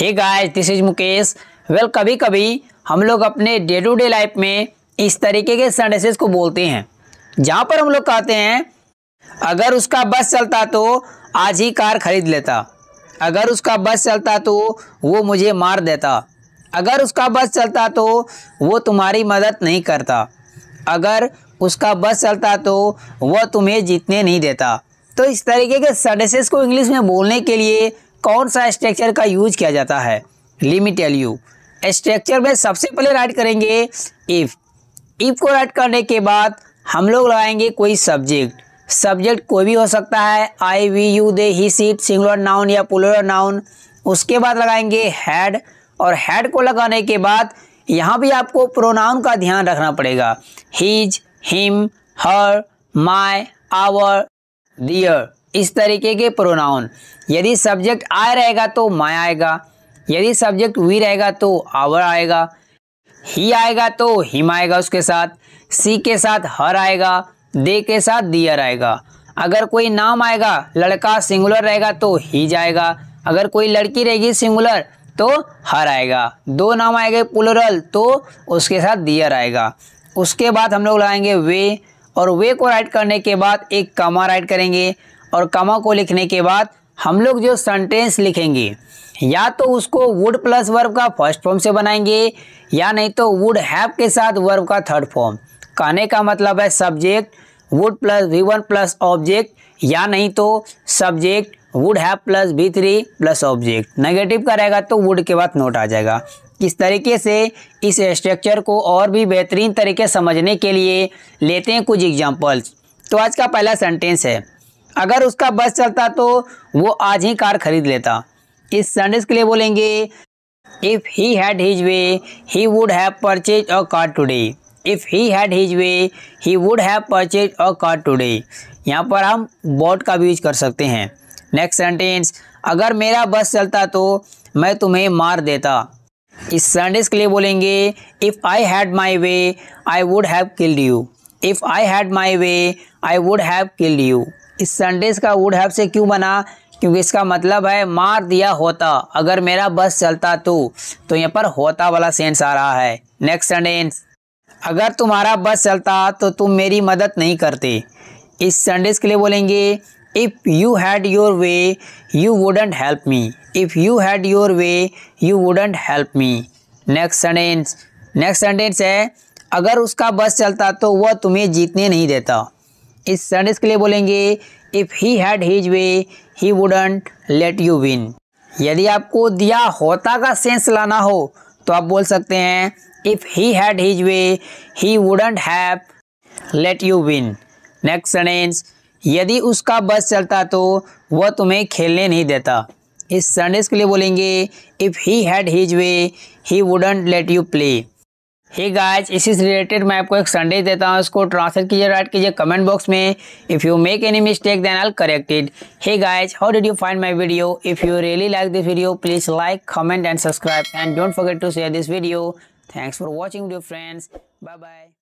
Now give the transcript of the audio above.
Hey guys this is Mukesh well कभी कभी हम लोग अपने डे टू डे लाइफ में इस तरीके के सेंटेंसेस को बोलते हैं, जहाँ पर हम लोग कहते हैं, अगर उसका बस चलता तो आज ही कार खरीद लेता। अगर उसका बस चलता तो वो मुझे मार देता। अगर उसका बस चलता तो वो तुम्हारी मदद नहीं करता। अगर उसका बस चलता तो वह तुम्हें जीतने नहीं देता। तो इस तरीके के सेंटेंसेस को इंग्लिश में बोलने के लिए कौन सा स्ट्रक्चर का यूज़ किया जाता है? लिमिट टेल यू स्ट्रक्चर में सबसे पहले राइट करेंगे इफ़ इफ़ को राइट करने के बाद हम लोग लगाएँगे कोई सब्जेक्ट सब्जेक्ट कोई भी हो सकता है. I we you they he seat singular noun या पुलर नाउन उसके बाद लगाएँगे हेड और हेड को लगाने के बाद यहाँ भी आपको प्रोनाउन का ध्यान रखना पड़ेगा. His him her my our their इस तरीके के प्रोनाउन यदि सब्जेक्ट आय रहेगा तो माय आएगा। यदि सब्जेक्ट वी रहेगा तो आवर आएगा। ही आएगा तो हिम आएगा उसके साथ। सी के साथ हर आएगा। दे के साथ दियर आएगा। अगर कोई नाम आएगा, लड़का सिंगुलर रहेगा तो ही जाएगा। अगर कोई लड़की रहेगी सिंगुलर तो हर आएगा। दो नाम आएँगे पुलरल तो उसके साथ दियर आएगा। उसके बाद हम लोग लगाएँगे वे और वे को राइट करने के बाद एक कमा राइट करेंगे। और कमा को लिखने के बाद हम लोग जो सेंटेंस लिखेंगे, या तो उसको वुड प्लस वर्ब का फ़र्स्ट फॉर्म से बनाएँगे, या नहीं तो वुड हैव के साथ वर्ब का थर्ड फॉर्म कहने का मतलब है subject would plus V one plus object या नहीं तो subject would have plus B three plus object negative का रहेगा तो वुड के बाद नोट आ जाएगा. इस तरीके से इस स्ट्रक्चर को और भी बेहतरीन तरीके समझने के लिए लेते हैं कुछ एग्जाम्पल्स तो आज का पहला सेंटेंस है अगर उसका बस चलता तो वो आज ही कार खरीद लेता। इस सेंटेंस के लिए बोलेंगे if he had his way he would have purchase a car today if he had his way he would have purchase a car today यहाँ पर हम बॉट का भी यूज़ कर सकते हैं। नेक्स्ट सेंटेंस अगर मेरा बस चलता तो मैं तुम्हें मार देता. इस सेंटेंस के लिए बोलेंगे if I had my way I would have killed you if I had my way I would have killed you इस सेंटेंस का वुड हैव से क्यों बना? क्योंकि इसका मतलब है मार दिया होता। अगर मेरा बस चलता तो तो यहाँ पर होता वाला सेंस आ रहा है। नेक्स्ट सेंटेंस अगर तुम्हारा बस चलता तो तुम मेरी मदद नहीं करते। इस सेंटेंस के लिए बोलेंगे if you had your way you wouldn't help me if you had your way you wouldn't help me next sentence next sentence है, अगर उसका बस चलता तो वह तुम्हें जीतने नहीं देता। इस सेंटेंस के लिए बोलेंगे if he had his way he wouldn't let you win यदि आपको दिया होता का सेंस लाना हो तो आप बोल सकते हैं if he had his way he wouldn't have let you win next sentence यदि उसका बस चलता तो वह तुम्हें खेलने नहीं देता. इस सेंटेंस के लिए बोलेंगे if he had his way he wouldn't let you play hey guys इसी से रिलेटेड मैं आपको एक संडे देता हूँ। इसको ट्रांसलेट कीजिए राइट कीजिए कमेंट बॉक्स में। If you make any mistake then all corrected hey guys how did you find my video if you really like this video please like comment and subscribe and don't forget to share this video thanks for watching dear friends bye bye